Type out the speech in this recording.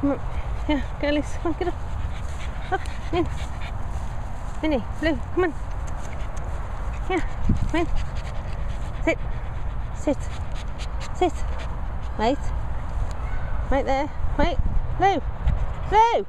Come on. Yeah, get Elise. Come on, get up. Up, in. Mini, Blu, come on. Yeah. come in. Sit. Sit. Sit. Wait. Wait there. Wait. Blu. Blu!